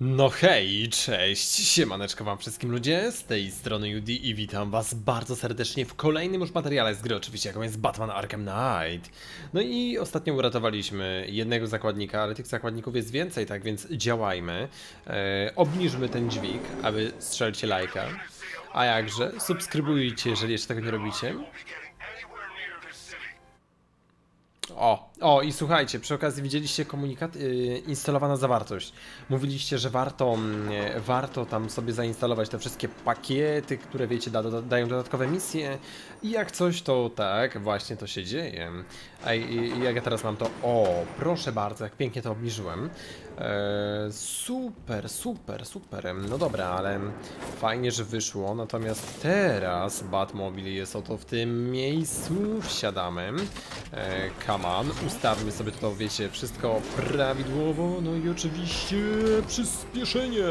No hej, cześć, siemaneczko wam wszystkim ludzie, z tej strony Judy i witam was bardzo serdecznie w kolejnym już materiale z gry, oczywiście jaką jest Batman Arkham Knight. No i ostatnio uratowaliśmy jednego zakładnika, ale tych zakładników jest więcej, tak więc działajmy. E, obniżmy ten dźwig, aby strzelcie lajka. A jakże, subskrybujcie, jeżeli jeszcze tego nie robicie. O, o i słuchajcie, przy okazji widzieliście komunikat, yy, instalowana zawartość. Mówiliście, że warto, yy, warto tam sobie zainstalować te wszystkie pakiety, które wiecie, da, da, dają dodatkowe misje i jak coś to tak, właśnie to się dzieje. I jak ja teraz mam to, o, proszę bardzo, jak pięknie to obniżyłem. E, super, super, super. No dobra, ale fajnie, że wyszło. Natomiast teraz Batmobile jest oto w tym miejscu. Wsiadamy. E, come on, ustawmy sobie to, wiecie, wszystko prawidłowo. No i oczywiście przyspieszenie.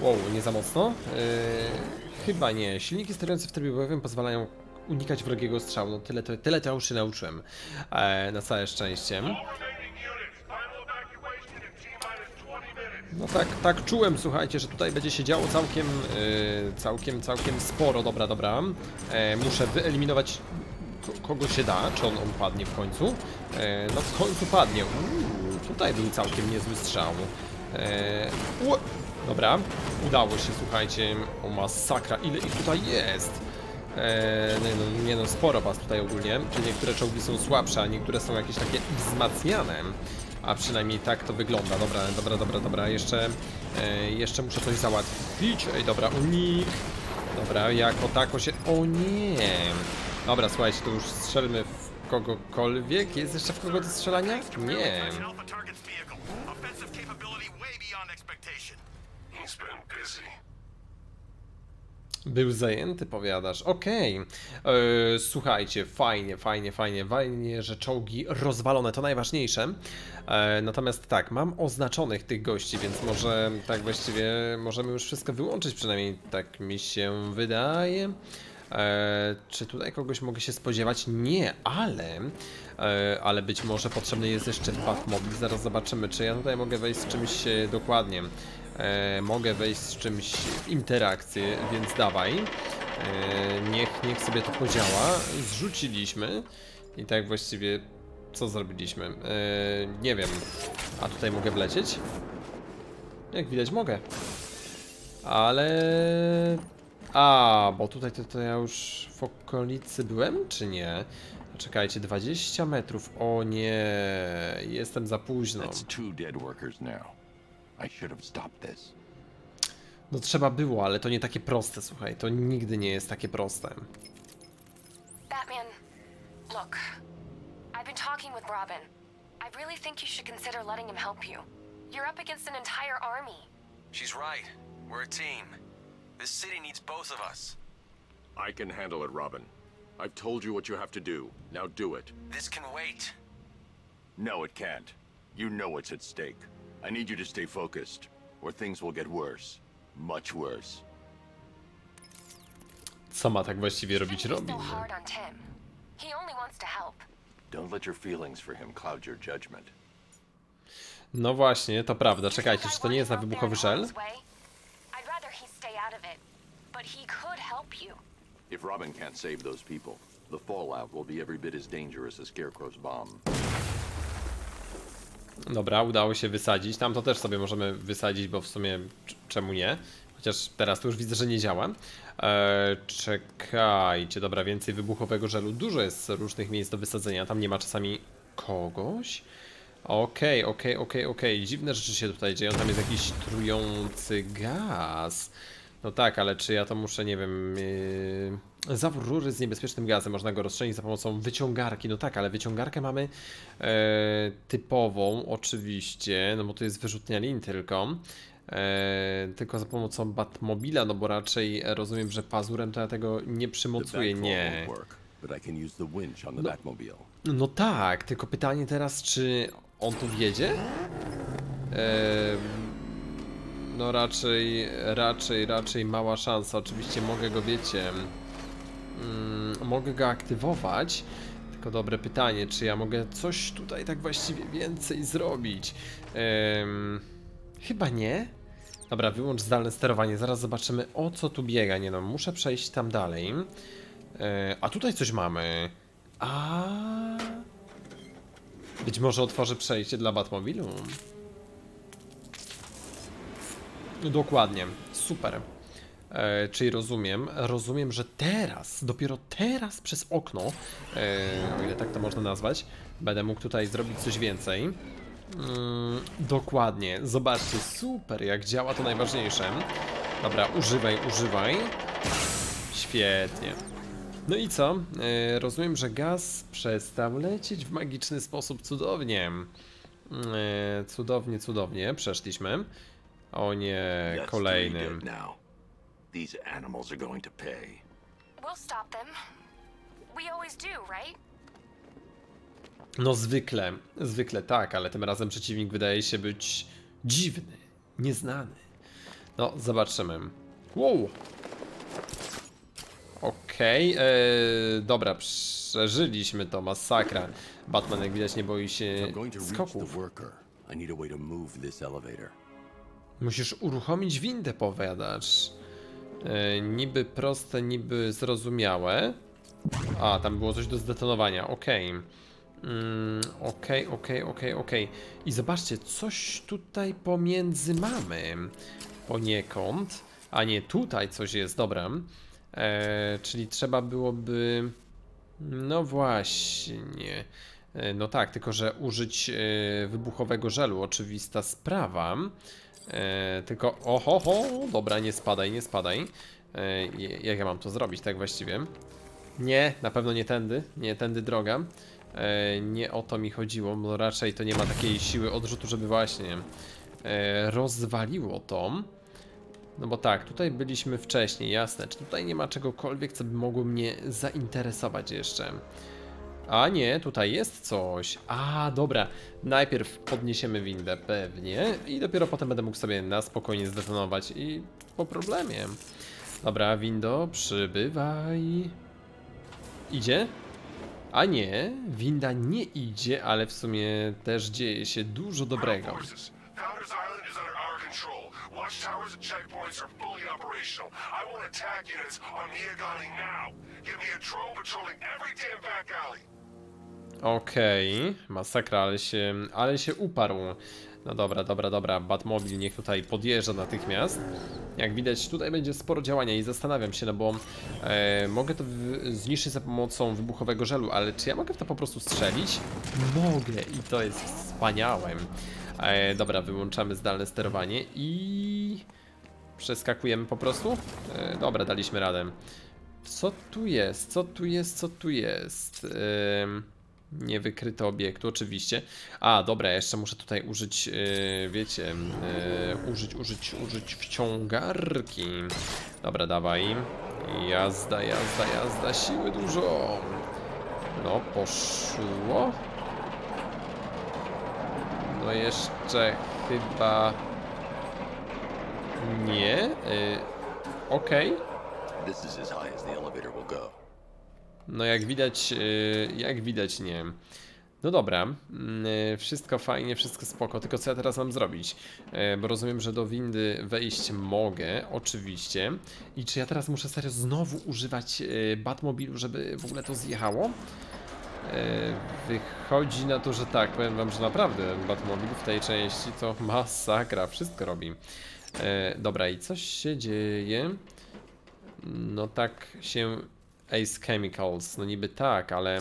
Wow, nie za mocno? E, chyba nie. Silniki sterujące w trybie bojowym pozwalają unikać wrogiego strzału. No tyle to, tyle to już się nauczyłem. E, na całe szczęście. No tak, tak czułem, słuchajcie, że tutaj będzie się działo całkiem, yy, całkiem, całkiem sporo. Dobra, dobra. E, muszę wyeliminować kogo się da. Czy on, on padnie w końcu? E, no w końcu padnie. Uuu, tutaj był całkiem niezły strzał. E, dobra, udało się, słuchajcie. O masakra, ile ich tutaj jest? Eee, nie, no, nie no, sporo was tutaj ogólnie. Czy niektóre czołgi są słabsze, a niektóre są jakieś takie wzmacniane. A przynajmniej tak to wygląda. Dobra, dobra, dobra, dobra. Jeszcze, e, jeszcze muszę coś załatwić. Ej, dobra, unik. Dobra, jako tako się... O nie! Dobra, słuchajcie, to już strzelmy w kogokolwiek. Jest jeszcze w kogo do strzelania? Nie. Był zajęty, powiadasz. Okej. Okay. E, słuchajcie, fajnie, fajnie, fajnie, fajnie, że czołgi rozwalone, to najważniejsze. E, natomiast tak, mam oznaczonych tych gości, więc może tak właściwie możemy już wszystko wyłączyć, przynajmniej tak mi się wydaje. E, czy tutaj kogoś mogę się spodziewać? Nie, ale ale być może potrzebny jest jeszcze Batmobil. Zaraz zobaczymy, czy ja tutaj mogę wejść z czymś dokładnie. E, mogę wejść z czymś w interakcję, więc dawaj. E, niech, niech sobie to podziała. Zrzuciliśmy i tak właściwie co zrobiliśmy? E, nie wiem. A tutaj mogę wlecieć? Jak widać mogę. Ale... A, bo tutaj to, to ja już w okolicy byłem, czy nie? Czekajcie, 20 metrów. O nie, jestem za późno. No trzeba było, ale to nie takie proste, słuchaj. To nigdy nie jest takie proste. Batman, look. I've been talking with Robin. I really think you should consider letting him help you. You're up against an entire army. She's right. We're a team. This city needs both of us. I can handle it, Robin. I've told you what you have to do. Now do it. This can wait. No, it can't. You know what's at stake. I need you to stay focused, or things will get worse. Much worse. Co ma tak właściwie robić Robin? Don't let your feelings for him cloud your judgment. No właśnie, to prawda. Czekajcie, czy to nie jest na wybuchowy żel? If Robin can't save those people, the fallout will be every bit as dangerous as Scarecrow's bomb. Dobra, udało się wysadzić. Tam to też sobie możemy wysadzić, bo w sumie czemu nie? Chociaż teraz to już widzę, że nie działa. Eee, czekajcie, dobra, więcej wybuchowego żelu. Dużo jest różnych miejsc do wysadzenia. Tam nie ma czasami kogoś. Okej, okay, okej, okay, okej, okay, okej. Dziwne rzeczy się tutaj dzieją. Tam jest jakiś trujący gaz. No tak, ale czy ja to muszę, nie wiem... Yy... Zawór rury z niebezpiecznym gazem, można go rozstrzelić za pomocą wyciągarki. No tak, ale wyciągarkę mamy e, typową, oczywiście, no bo to jest wyrzutnia lin tylko. E, tylko za pomocą Batmobila, no bo raczej rozumiem, że pazurem to ja tego nie przymocuję, nie. No, no tak, tylko pytanie teraz, czy on tu wjedzie? E, no raczej, raczej, raczej mała szansa. Oczywiście mogę go, wiecie, mm, mogę go aktywować. Tylko dobre pytanie, czy ja mogę coś tutaj tak właściwie więcej zrobić? Chyba nie. Dobra, wyłącz zdalne sterowanie. Zaraz zobaczymy o co tu biega. Nie no, muszę przejść tam dalej. E, a tutaj coś mamy. A. Być może otworzę przejście dla Batmobilu. Dokładnie, super. E, czyli rozumiem, rozumiem, że teraz, dopiero teraz przez okno, e, ile tak to można nazwać, będę mógł tutaj zrobić coś więcej. Mm, dokładnie, zobaczcie, super, jak działa to najważniejsze. Dobra, używaj, używaj. Świetnie. No i co? E, rozumiem, że gaz przestał lecieć w magiczny sposób cudownie. E, cudownie, cudownie, przeszliśmy. O nie, That's kolejny. three dead now. These animals are going to pay. We'll stop them. We always do, right? No zwykle, zwykle tak, ale tym razem przeciwnik wydaje się być dziwny, nieznany. No, zobaczymy. Wow! Okej, okay, dobra, przeżyliśmy to, masakra. Batman jak widać nie boi się skoków. worker. I need a way to move this elevator. Musisz uruchomić windę, powiadasz. E, niby proste, niby zrozumiałe. A, tam było coś do zdetonowania, okej. Mm, Okej, okej, okej, okej. I zobaczcie, coś tutaj pomiędzy mamy. Poniekąd. A nie, tutaj coś jest, dobra. E, czyli trzeba byłoby... No właśnie. E, No tak, tylko że użyć wybuchowego żelu, oczywista sprawa. E, tylko, oho, ho, dobra, nie spadaj, nie spadaj. E, jak ja mam to zrobić, tak właściwie? Nie, na pewno nie tędy, nie tędy droga. E, nie o to mi chodziło, bo raczej to nie ma takiej siły odrzutu, żeby właśnie e, rozwaliło to. No bo tak, tutaj byliśmy wcześniej, jasne. Czy tutaj nie ma czegokolwiek, co by mogło mnie zainteresować jeszcze? A nie, tutaj jest coś. A, dobra. Najpierw podniesiemy windę, pewnie. I dopiero potem będę mógł sobie na spokojnie zdetonować i po problemie. Dobra, windo, przybywaj. Idzie? A nie, winda nie idzie, ale w sumie też dzieje się dużo dobrego. Watchtowers and checkpoints are fully operational. I want attack units on Miagani now. Give me a drone patrolling every damn back alley. Okej, masakra, ale się, ale się uparł. No dobra, dobra, dobra, Batmobil niech tutaj podjeżdża natychmiast. Jak widać, tutaj będzie sporo działania i zastanawiam się, no bo e, mogę to zniszczyć za pomocą wybuchowego żelu, ale czy ja mogę w to po prostu strzelić? Mogę i to jest wspaniałe. E, dobra, wyłączamy zdalne sterowanie i przeskakujemy po prostu. E, dobra, daliśmy radę. Co tu jest? Co tu jest? Co tu jest? Niewykryte obiekty, oczywiście. A, dobra, jeszcze muszę tutaj użyć, yy, wiecie, yy, użyć, użyć, użyć wciągarki. Dobra, dawaj. Jazda, jazda, jazda, siły dużo. No, poszło. No jeszcze chyba... Nie. Yy, Okej. This is as high as the elevator will go. No jak widać, yy, jak widać nie. No dobra, yy, wszystko fajnie, wszystko spoko, tylko co ja teraz mam zrobić? Yy, Bo rozumiem, że do windy wejść mogę, oczywiście. I czy ja teraz muszę serio znowu używać Batmobilu, żeby w ogóle to zjechało? Wychodzi na to, że tak, powiem wam, że naprawdę Batmobil w tej części to masakra, wszystko robi. Yy, Dobra, i coś się dzieje. No tak się Ace Chemicals, no niby tak, ale...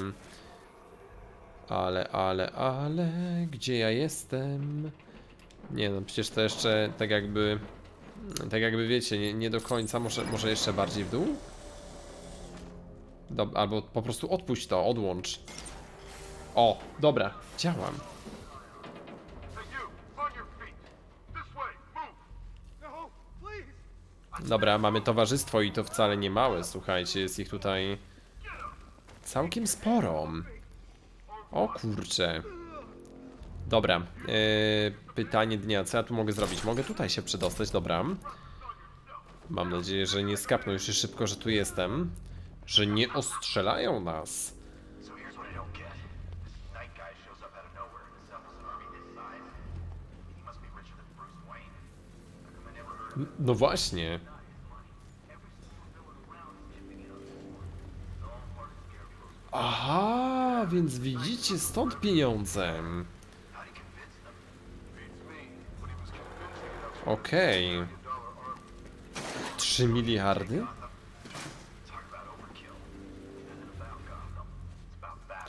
Ale, ale, ale... Gdzie ja jestem? Nie no, przecież to jeszcze tak jakby... Tak jakby wiecie, nie, nie do końca, może, może jeszcze bardziej w dół? Dob albo po prostu odpuść to, odłącz. O, dobra, działam. Dobra, mamy towarzystwo i to wcale nie małe, słuchajcie, jest ich tutaj całkiem sporo. O kurcze. Dobra, yy, pytanie dnia, co ja tu mogę zrobić? Mogę tutaj się przedostać, dobra. Mam nadzieję, że nie skapną się szybko, że tu jestem. Że nie ostrzelają nas. No właśnie. Aha, więc widzicie stąd pieniądze. Okej. 3 miliardy?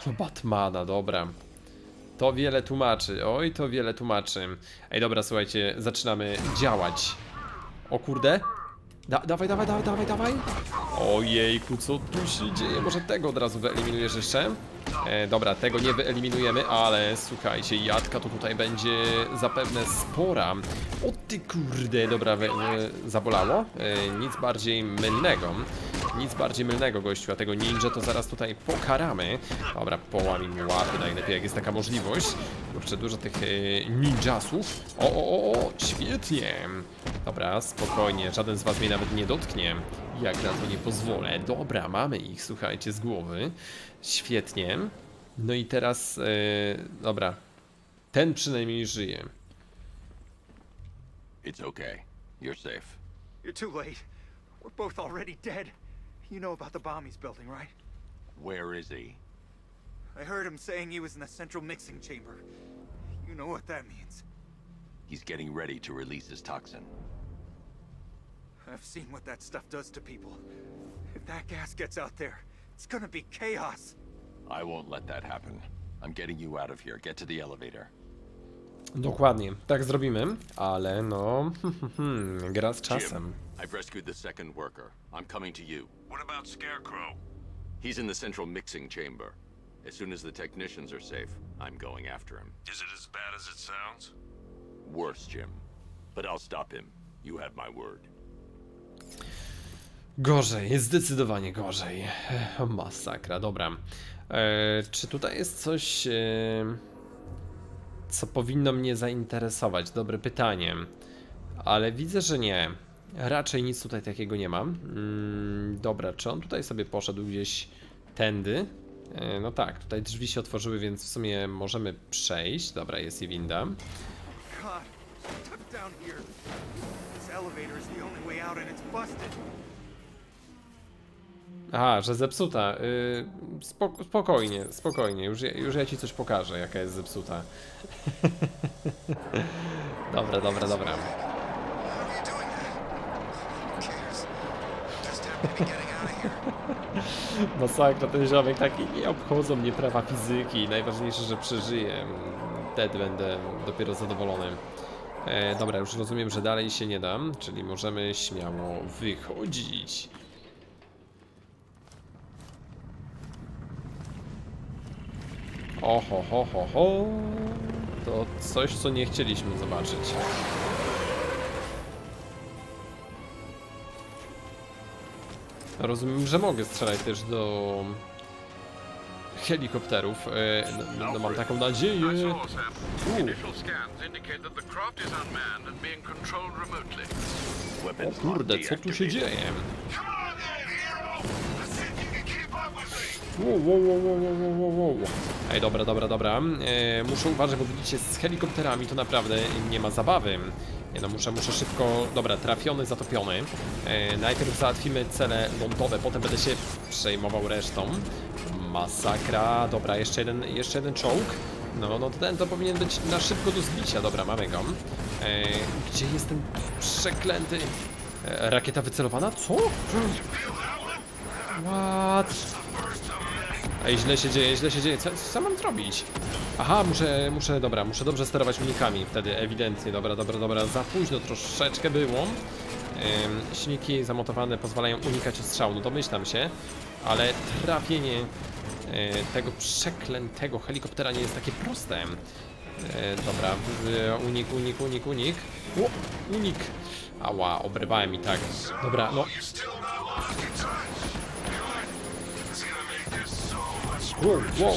To Batmana, dobra. To wiele tłumaczy. Oj, to wiele tłumaczy. Ej, dobra, słuchajcie, zaczynamy działać. O kurde. Da, dawaj, dawaj, dawaj, dawaj, dawaj. Ojejku, co tu się dzieje? Może tego od razu wyeliminujesz jeszcze? E, dobra, tego nie wyeliminujemy, ale słuchajcie, jadka to tutaj będzie zapewne spora. O ty kurde, dobra, e, zabolało? E, nic bardziej mylnego. Nic bardziej mylnego, gościu, a tego ninja to zaraz tutaj pokaramy. Dobra, połami mu łapy najlepiej, jak jest taka możliwość. Kurczę, dużo tych e, ninjasów. O, o, o, o, świetnie. Dobra, spokojnie, żaden z was mnie nawet nie dotknie. Jak na to nie pozwolę. Dobra, mamy ich, słuchajcie, z głowy. Świetnie. No i teraz, e, dobra. Ten przynajmniej żyje. It's okay. You're safe. You're too late. We're both already dead. You know about the bomb he's building, right? Where is he? I heard him saying he was in the central mixing chamber. You know what that means. He's getting ready to release his toxin. I've seen what that stuff does to people. If that gas gets out there, it's gonna be chaos. I won't let that happen. I'm getting you out of here. Get to the elevator. Dokładnie, tak zrobimy, ale no, gra z czasem. Jim, I've rescued the second worker. I'm coming to you. What about Scarecrow? He's in the central mixing chamber. As soon as the technicians are safe, I'm going after him. Is it as bad as it sounds? Worse, Jim. But I'll stop him. You have my word. Gorzej, zdecydowanie gorzej. Masakra, dobra. E, czy tutaj jest coś, e, co powinno mnie zainteresować? Dobre pytanie. Ale widzę, że nie. Raczej nic tutaj takiego nie mam. Mm, dobra, czy on tutaj sobie poszedł gdzieś tędy? E, no tak, tutaj drzwi się otworzyły, więc w sumie możemy przejść. Dobra, jest i winda. God. Aha, że zepsuta. Yy, spok spokojnie, spokojnie. Już, już ja ci coś pokażę, jaka jest zepsuta. dobra, dobra, dobra. Masakra, ten ziomek taki, nie obchodzą mnie prawa fizyki. Najważniejsze, że przeżyję. Wtedy będę dopiero zadowolony. E, dobra, już rozumiem, że dalej się nie dam, czyli możemy śmiało wychodzić. Oho, ho, ho, ho. To coś, co nie chcieliśmy zobaczyć. Rozumiem, że mogę strzelać też do helikopterów. E, no, no mam taką nadzieję. Remotely. O kurde, co tu się dzieje? Wow, wow, wow, wow, wow, wow. Ej, dobra, dobra, dobra. E, muszę uważać, bo widzicie, z helikopterami to naprawdę nie ma zabawy. Nie no, muszę, muszę szybko... Dobra, trafiony, zatopiony. E, najpierw załatwimy cele lądowe, potem będę się przejmował resztą. Masakra. Dobra, jeszcze jeden, jeszcze jeden czołg. No, no ten to powinien być na szybko do zbicia. Dobra, mamy go. E, gdzie jest ten przeklęty... E, rakieta wycelowana? Co? What? Ej, źle się dzieje, źle się dzieje. Co, co mam zrobić? Aha, muszę, muszę, dobra, muszę dobrze sterować unikami wtedy, ewidentnie. Dobra, dobra, dobra, za późno troszeczkę było. Ym, silniki zamontowane pozwalają unikać ostrzału, no domyślam się, ale trafienie e, tego przeklętego helikoptera nie jest takie proste. E, dobra, unik, unik, unik, unik. O, unik. Ała, obrywałem i tak. Dobra, no, You still not lost in touch? Good. It's gonna make this so much Wow.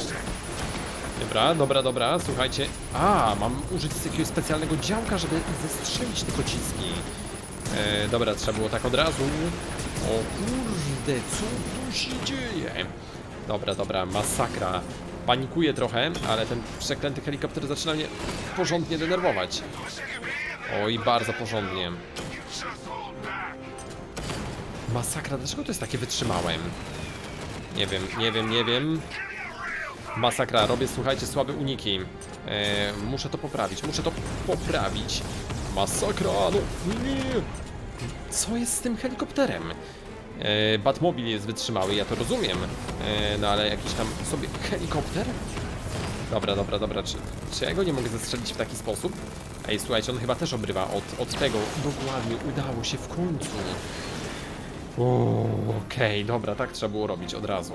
Dobra, dobra, dobra, słuchajcie. A, mam użyć jakiegoś specjalnego działka, żeby zestrzelić te pociski. E, dobra, trzeba było tak od razu. O kurde, co tu się dzieje? Dobra, dobra, masakra. Panikuję trochę, ale ten przeklęty helikopter zaczyna mnie porządnie denerwować. Oj, bardzo porządnie. Masakra, dlaczego to jest takie wytrzymałem? Nie wiem, nie wiem, nie wiem. Masakra, robię, słuchajcie, słabe uniki. E, muszę to poprawić, muszę to poprawić. Masakra, no nie. Co jest z tym helikopterem? E, Batmobil jest wytrzymały, ja to rozumiem. E, no ale jakiś tam sobie helikopter? Dobra, dobra, dobra, czy, czy ja go nie mogę zastrzelić w taki sposób? Ej, słuchajcie, on chyba też obrywa od, od tego. Dokładnie, udało się w końcu. Okej, dobra, tak trzeba było robić od razu.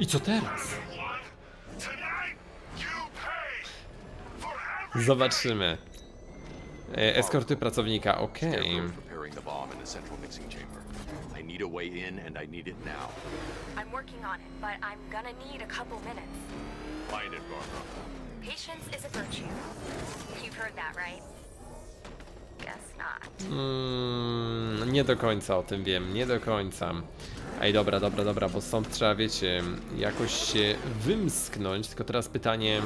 I co teraz? Zobaczymy. E, eskorty pracownika, okej. Chamber. I need a way in, and I need it now. I'm working on it, but I'm gonna need a couple minutes. Find it, Barbara. Patience is a virtue. You've heard that, right? Mm, nie do końca o tym wiem, nie do końca. Ej, dobra, dobra, dobra, bo stąd trzeba, wiecie, jakoś się wymsknąć. Tylko teraz pytanie,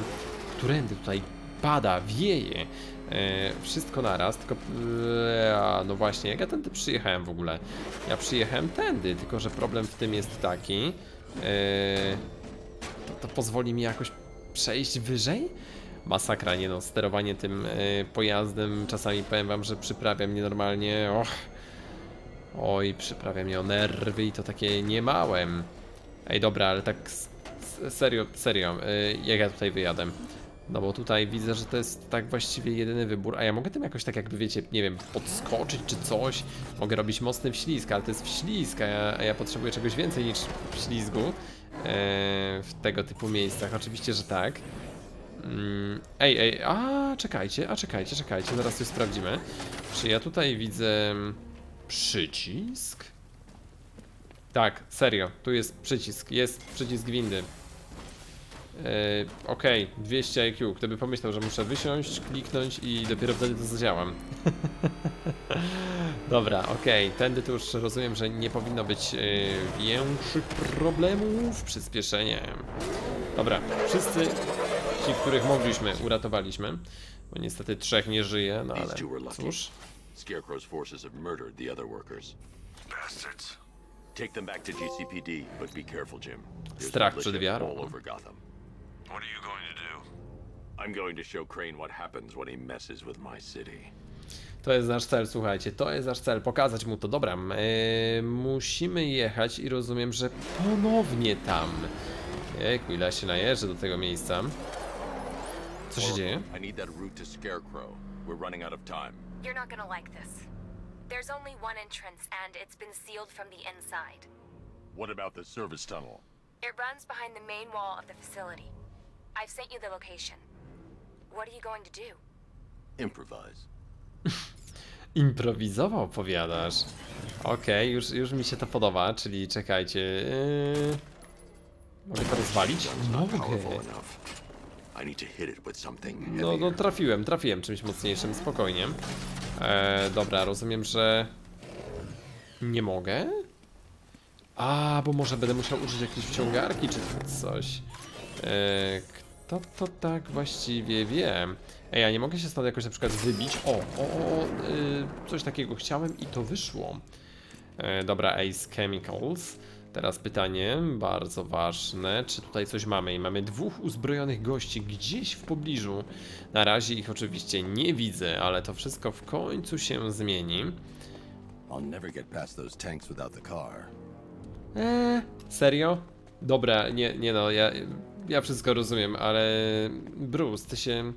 którędy tutaj pada, wieje. E, wszystko naraz, tylko... E, no właśnie, jak ja tędy przyjechałem w ogóle? Ja przyjechałem tędy, tylko że problem w tym jest taki... E, to, to pozwoli mi jakoś przejść wyżej? Masakra, nie no, sterowanie tym y, pojazdem czasami powiem wam, że przyprawia mnie normalnie, och, oj, przyprawia mnie o nerwy i to takie niemałe. Ej, dobra, ale tak serio, serio, y, jak ja tutaj wyjadę? No bo tutaj widzę, że to jest tak właściwie jedyny wybór, a ja mogę tym jakoś tak jakby, wiecie, nie wiem, podskoczyć czy coś, mogę robić mocny wślizg, ale to jest wślizg, a ja, a ja potrzebuję czegoś więcej niż wślizgu e, w tego typu miejscach, oczywiście, że tak. Mm, Ej, ej, a czekajcie, a czekajcie, czekajcie, zaraz coś sprawdzimy. Czy ja tutaj widzę mm, przycisk? Tak, serio, tu jest przycisk, jest przycisk windy. Yy, Okej, 200 IQ. Kto by pomyślał, że muszę wysiąść, kliknąć i dopiero wtedy to zadziałam. Dobra, okej, tędy to już rozumiem, że nie powinno być yy, większych problemów. Przyspieszenie. Dobra, wszyscy ci, których mogliśmy, uratowaliśmy. Bo niestety trzech nie żyje, no ale cóż. Scarecrow's forces have murdered the other workers. bastards. Take them back to GCPD, but be careful, Jim. Strach przed wiarą. all over Gotham. What are you going to do? I'm going to show Crane what happens when he messes with my city. To jest nasz cel, słuchajcie, to jest nasz cel, pokazać mu to. Dobra, yy, musimy jechać i rozumiem, że ponownie tam. Jejku, ile ja się najeżdżę do tego miejsca. Co się dzieje? I need that route to Scarecrow. We're running out of time. You're not gonna like this. There's only one entrance, and it's been sealed from the inside. What about the service tunnel? It runs behind the main wall of the facility. I've sent you the location. What are you going to do? Improvise. Improwizował, powiadasz. Okej, już, już mi się to podoba, czyli czekajcie. Yy... Mogę to rozwalić? Mogę. No, no trafiłem, trafiłem czymś mocniejszym, spokojnie. E, dobra, rozumiem, że nie mogę? A, bo może będę musiał użyć jakiejś wciągarki czy coś. E, kto to tak właściwie wie? Ej, ja nie mogę się stąd jakoś na przykład wybić. O, o, o, y, coś takiego chciałem i to wyszło. E, dobra, Ace Chemicals. Teraz pytanie, bardzo ważne, czy tutaj coś mamy? I mamy dwóch uzbrojonych gości gdzieś w pobliżu. Na razie ich oczywiście nie widzę, ale to wszystko w końcu się zmieni. Eee, serio? Dobra, nie, nie no, ja, ja wszystko rozumiem, ale Bruce, ty się,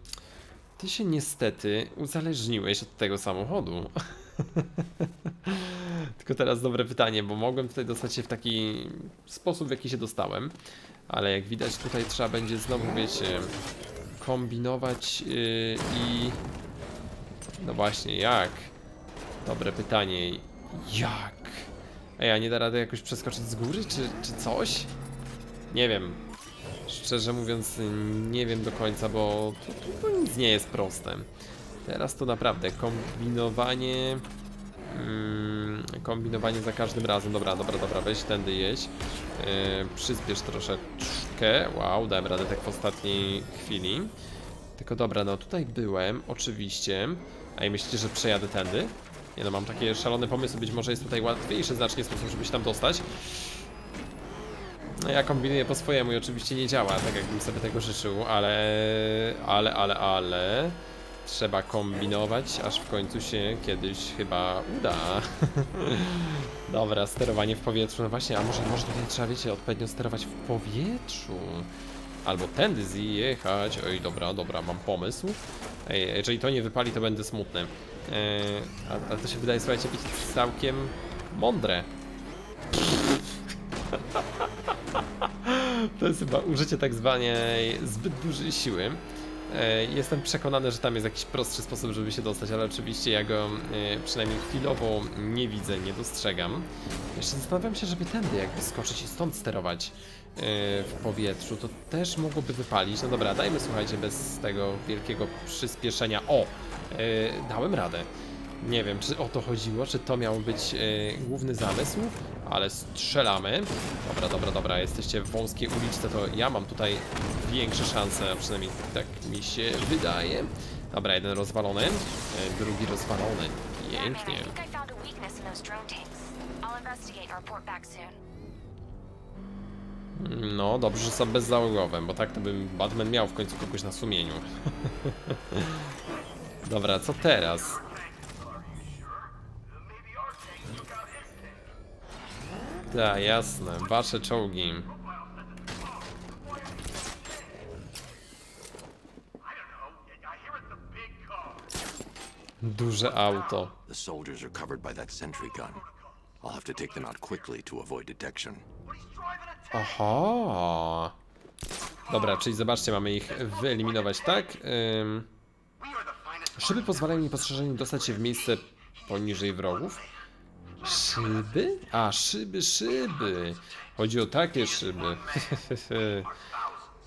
ty się niestety uzależniłeś od tego samochodu. Tylko teraz dobre pytanie, bo mogłem tutaj dostać się w taki sposób, w jaki się dostałem, ale jak widać tutaj trzeba będzie znowu, wiecie, kombinować yy, i... No właśnie, jak? Dobre pytanie, jak? Ej, a nie da rady jakoś przeskoczyć z góry, czy, czy coś? Nie wiem. Szczerze mówiąc, nie wiem do końca, bo to, to, to nic nie jest proste. Teraz to naprawdę kombinowanie... Mm, kombinowanie za każdym razem. Dobra, dobra, dobra, weź tędy jeść. Yy, przyspiesz troszeczkę. Wow, dałem radę tak w ostatniej chwili. Tylko dobra, no tutaj byłem, oczywiście. A i myślicie, że przejadę tędy? Nie no, mam takie szalone pomysły, być może jest tutaj łatwiejszy znacznie sposób, żeby się tam dostać. No ja kombinuję po swojemu i oczywiście nie działa tak, jakbym sobie tego życzył, ale... Ale, ale, ale... Trzeba kombinować, aż w końcu się kiedyś chyba uda. Dobra, sterowanie w powietrzu. No właśnie, a może, może tutaj trzeba, wiecie, odpowiednio sterować w powietrzu. Albo tędy zjechać. Oj, dobra, dobra, mam pomysł. Ej, jeżeli to nie wypali, to będę smutny. Eee, a, a to się wydaje, słuchajcie, być całkiem mądre. To jest chyba użycie tak zwanej zbyt dużej siły. E, Jestem przekonany, że tam jest jakiś prostszy sposób, żeby się dostać, ale oczywiście ja go e, przynajmniej chwilowo nie widzę, nie dostrzegam. Jeszcze zastanawiam się, żeby tędy jakby skoczyć i stąd sterować e, w powietrzu. To też mogłoby wypalić. No dobra, dajmy słuchajcie bez tego wielkiego przyspieszenia. O! Dałem radę. Nie wiem, czy o to chodziło, czy to miał być e, główny zamysł, ale strzelamy. Dobra, dobra, dobra, jesteście w wąskiej uliczce, to ja mam tutaj większe szanse, a przynajmniej tak mi się wydaje. Dobra, jeden rozwalony, e, drugi rozwalony. Pięknie. No, dobrze, że są bezzałogowe, bo tak to bym Batman miał w końcu kogoś na sumieniu. Dobra, co teraz? Tak, jasne, wasze czołgi. Duże auto. The soldiers are covered by that sentry gun. I'll have to take them out quickly to avoid detection. Aha. Dobra, czyli zobaczcie, mamy ich wyeliminować, tak? Ym... Szyby pozwalają niepostrzeżenie dostać się w miejsce poniżej wrogów. Szyby? A, szyby, szyby. Chodzi o takie szyby.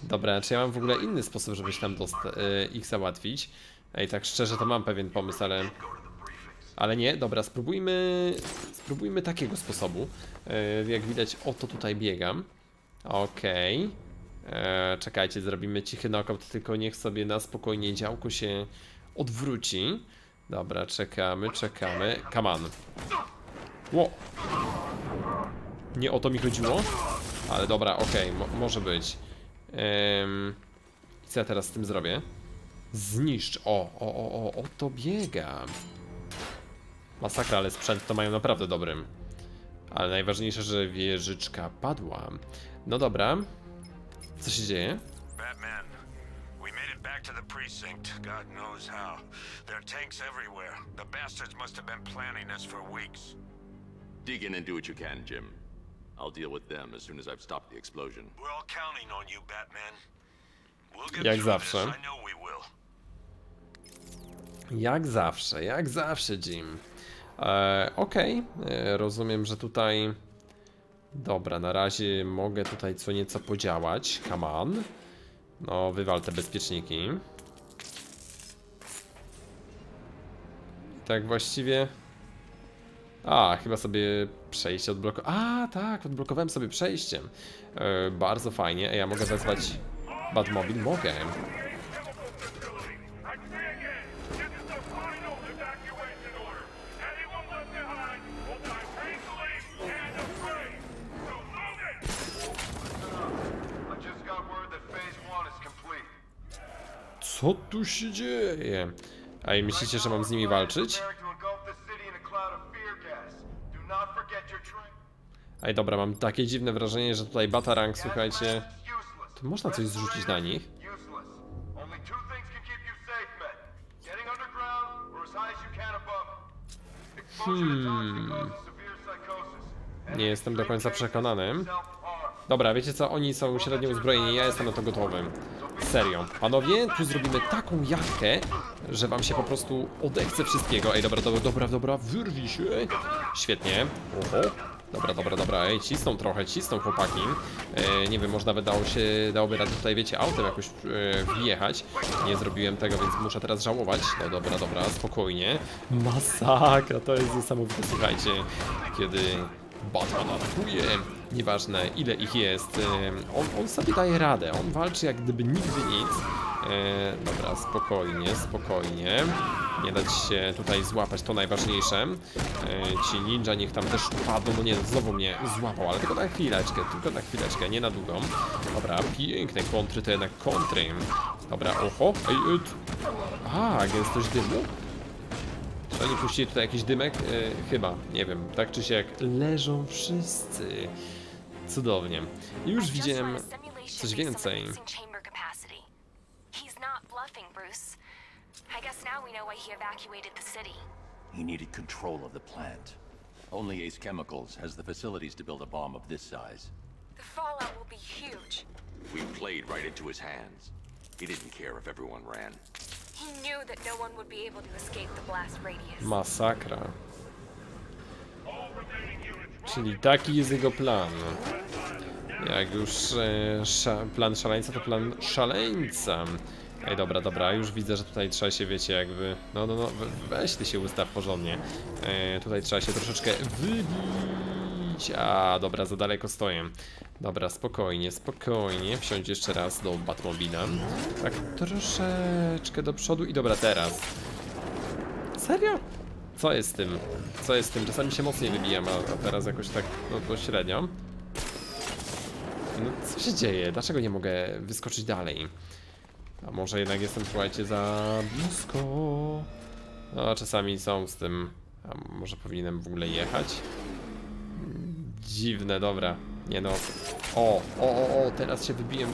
Dobra, czy ja mam w ogóle inny sposób, żeby się tam y, ich załatwić? Ej, tak szczerze to mam pewien pomysł, ale... Ale nie, dobra, spróbujmy... Spróbujmy takiego sposobu. Y, jak widać, oto tutaj biegam. Okej. Eee, Czekajcie, zrobimy cichy knockout, tylko niech sobie na spokojnie działko się odwróci. Dobra, czekamy, czekamy. On. Ło! Nie o to mi chodziło? Ale dobra, okej, mo może być. I co ja teraz z tym zrobię? Zniszcz. O, o, o, o, o to biega. Masakra, ale sprzęt to mają naprawdę dobrym. Ale najważniejsze, że wieżyczka padła. No dobra. Co się dzieje? Batman, we made it back to the precinct, God knows how. There are tanks everywhere. The bastards must have been planning this for weeks. Dig in and do what you can, Jim. I'll deal with them as soon as I've stopped the explosion. We're all counting on you, Batman. We'll get Jak zawsze. this, I know we will. Jak zawsze, jak zawsze, Jim. E, Okej, e, rozumiem, że tutaj... Dobra, na razie mogę tutaj co nieco podziałać. Come on. No, wywal te bezpieczniki. Tak właściwie... A, chyba sobie przejście odblokowałem. A, tak, odblokowałem sobie przejściem. E, bardzo fajnie. Ej, ja mogę wezwać Batmobil? Mogę. Co tu się dzieje? A i myślicie, że mam z nimi walczyć? Preparing to engulf the city in a cloud of fear gas. Do not forget your train. Ej, dobra, mam takie dziwne wrażenie, że tutaj Batarang, słuchajcie... Tu można coś zrzucić na nich. Psychosis. Nie jestem do końca przekonany. Dobra, wiecie co? Oni są średnio uzbrojeni, ja jestem na to gotowy. Serio. Panowie, tu zrobimy taką jachkę, że wam się po prostu odechce wszystkiego. Ej, dobra, dobra, dobra, dobra, wyrwij się. Świetnie. Oho. Dobra, dobra, dobra, ej, cisną trochę, cisną chłopaki. E, nie wiem, można by dało się, dałoby radę tutaj, wiecie, autem jakoś e, wjechać. Nie zrobiłem tego, więc muszę teraz żałować. No dobra, dobra, spokojnie. Masakra, to jest niesamowite, słuchajcie. Kiedy Batman atakuje, nieważne ile ich jest, on, on sobie daje radę, on walczy jak gdyby nigdy nic. E, dobra, spokojnie, spokojnie. Nie dać się tutaj złapać, to najważniejsze. E, ci ninja niech tam też upadną, no nie, znowu mnie złapał, ale tylko na chwileczkę, tylko na chwileczkę, nie na długą. Dobra, piękne kontry, to jednak kontry. Dobra, oho, ej, ej, a, gęstość dymu? Czy oni puścili tutaj jakiś dymek? E, chyba, nie wiem, tak czy siak leżą wszyscy. Cudownie. I już widziałem coś więcej. I guess now we know why he evacuated the city. He needed control of the plant. Only Ace Chemicals has the facilities to build a bomb of this size. The fallout will be huge. We played right into his hands. He didn't care if everyone ran. No. Masakra. Czyli taki jest jego plan. Jak już e, sza, plan szaleńca, to plan szaleńca. Ej, dobra, dobra, już widzę, że tutaj trzeba się, wiecie, jakby... No, no, no, we- weź ty się ustaw porządnie. E, tutaj trzeba się troszeczkę wybić. A, dobra, za daleko stoję. Dobra, spokojnie, spokojnie. Wsiądź jeszcze raz do Batmobila. Tak, troszeczkę do przodu i dobra, teraz. Serio? Co jest z tym? Co jest z tym? Czasami się mocniej wybijam, a, a teraz jakoś tak no, to średnio. No co się dzieje? Dlaczego nie mogę wyskoczyć dalej? A może jednak jestem, słuchajcie, za blisko? No czasami są z tym... A może powinienem w ogóle jechać? Dziwne, dobra. Nie no. O, o, o, o, teraz się wybiłem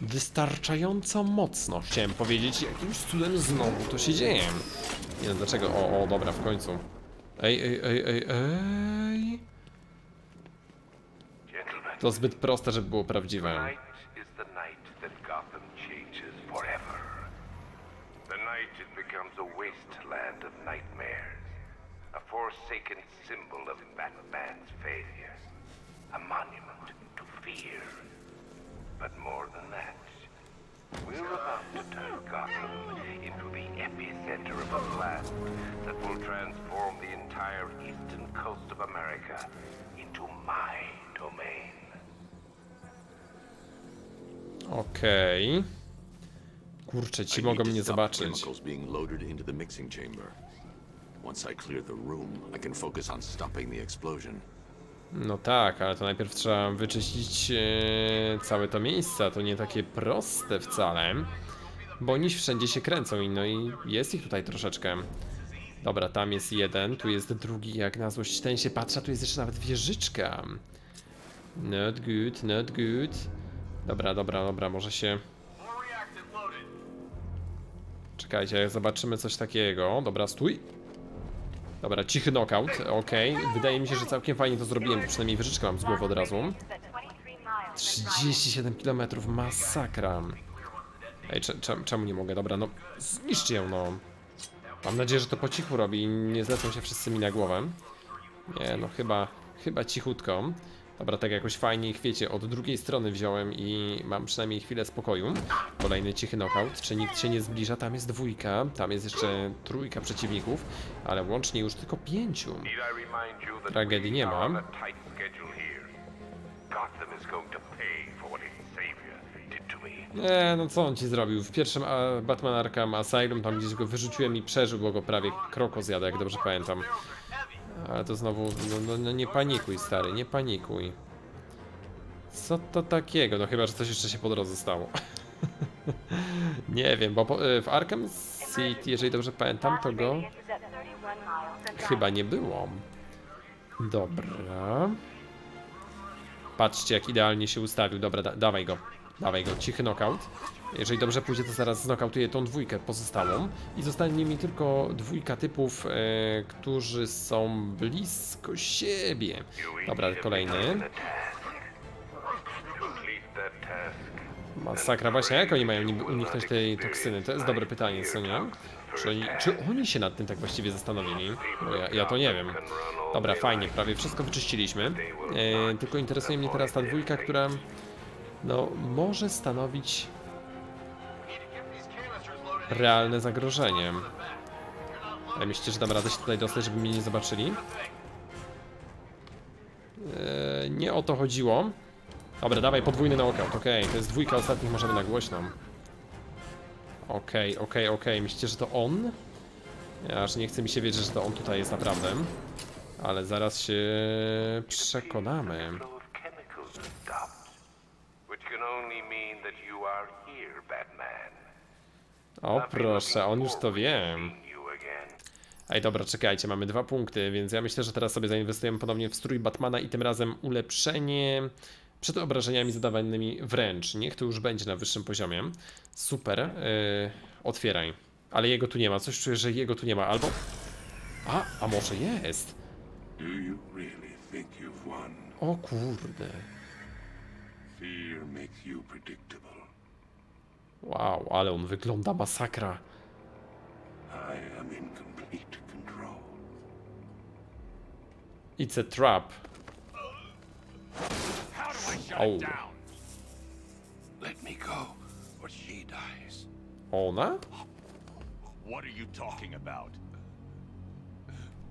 wystarczająco mocno. Chciałem powiedzieć, jakimś cudem znowu to się dzieje. Nie wiem dlaczego. O, o, dobra, w końcu. Ej, ej, ej, ej, ej. To zbyt proste, żeby było prawdziwe. Forsaken symbol of Batman's failure. A monument to fear. But more than that, we're about to turn Gotham into the epicenter of a blast that will transform the entire eastern coast of America into my domain. Okej. Kurczę, ci I mogą to mnie stop zobaczyć. Once I clear the room, I can focus on stopping the explosion. No tak, ale to najpierw trzeba wyczyścić e, całe to miejsce, to nie takie proste wcale. Bo oni wszędzie się kręcą i no i jest ich tutaj troszeczkę. Dobra, tam jest jeden, tu jest drugi, jak na złość ten się patrzy, tu jest jeszcze nawet wieżyczka. Not good, not good. Dobra, dobra, dobra, może się... Czekajcie, zobaczymy coś takiego. Dobra, stój. Dobra, cichy knockout, okej. Wydaje mi się, że całkiem fajnie to zrobiłem, bo przynajmniej wyżyczkę mam z głowy od razu. 37 km, masakra. Ej, cze- cze- czemu nie mogę? Dobra, no zniszczcie ją, no. Mam nadzieję, że to po cichu robi i nie zlecą się wszyscy mi na głowę. Nie, no chyba, chyba cichutko. Dobra, tak jakoś fajnie ich, wiecie, od drugiej strony wziąłem i mam przynajmniej chwilę spokoju. Kolejny cichy knockout, czy nikt się nie zbliża, tam jest dwójka, tam jest jeszcze trójka przeciwników, ale łącznie już tylko pięciu. Tragedii nie ma. Nie, no co on ci zrobił? W pierwszym Batman Arkham Asylum tam gdzieś go wyrzuciłem i przeżył, bo go prawie kroko zjadł, jak dobrze pamiętam. Ale to znowu, no, no, no nie panikuj stary, nie panikuj. Co to takiego? No chyba, że coś jeszcze się po drodze stało. nie wiem, bo po, e, w Arkham City, jeżeli dobrze pamiętam, to go chyba nie było. Dobra. Patrzcie, jak idealnie się ustawił. Dobra, da dawaj go. Dawaj go, cichy knockout. Jeżeli dobrze pójdzie, to zaraz znokautuję tą dwójkę pozostałą. I zostanie mi tylko dwójka typów, e, którzy są blisko siebie. Dobra, kolejny. Masakra, właśnie, jak oni mają uniknąć tej toksyny? To jest dobre pytanie, co nie? Czy oni, czy oni się nad tym tak właściwie zastanowili? Ja, ja to nie wiem. Dobra, fajnie, prawie wszystko wyczyściliśmy. E, tylko interesuje mnie teraz ta dwójka, która no, może stanowić realne zagrożenie. Ale myślicie, że dam radę się tutaj dostać, żeby mnie nie zobaczyli? E, nie o to chodziło. Dobra, dawaj podwójny knockout, okej, to jest dwójka ostatnich, możemy na głośną. Okej, okej, okej, myślicie, że to on? Aż nie chce mi się wierzyć, że to on tutaj jest naprawdę. Ale zaraz się przekonamy. flow of chemicals stopped. Which can only mean that you are here, Batman. O proszę, on już to wie. Ej, dobra, czekajcie, mamy dwa punkty, więc ja myślę, że teraz sobie zainwestujemy ponownie w strój Batmana i tym razem ulepszenie przed obrażeniami zadawanymi wręcz. Niech to już będzie na wyższym poziomie. Super. Yy, otwieraj. Ale jego tu nie ma. Coś czuję, że jego tu nie ma. Albo... A, a może jest? O kurde. Fear makes you predictable. Wow, ale on wygląda masakra. I am in complete control. It's a trap. How do I shut Oh. it down? Let me go, or she dies. Ona? What are you talking about?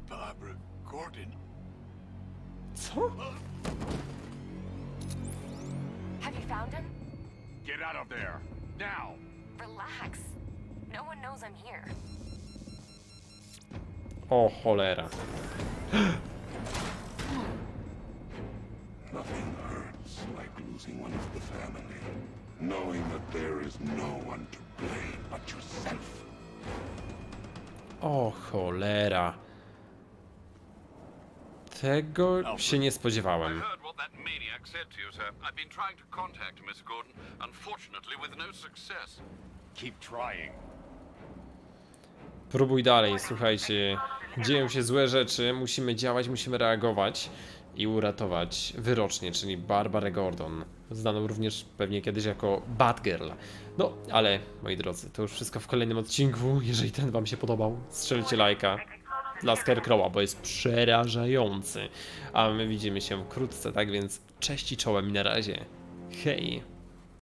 Barbara Gordon. Co? Have you found him? Get out of there. Now. Relax. No one knows I'm here. O cholera. Nothing hurts like losing one of the family. Knowing that there is no one to blame but yourself. O cholera. Tego się nie spodziewałem. What that maniac said to you, sir. I've been trying to contact Miss Gordon, unfortunately with no success. Keep trying. Próbuj dalej, słuchajcie. Dzieją się złe rzeczy, musimy działać, musimy reagować i uratować wyrocznie, czyli Barbarę Gordon. Znaną również pewnie kiedyś jako Batgirl. No, ale moi drodzy, to już wszystko w kolejnym odcinku. Jeżeli ten wam się podobał, strzelcie lajka dla Scarecrowa, bo jest przerażający. A my widzimy się wkrótce, tak więc cześć i czołem na razie. Hej!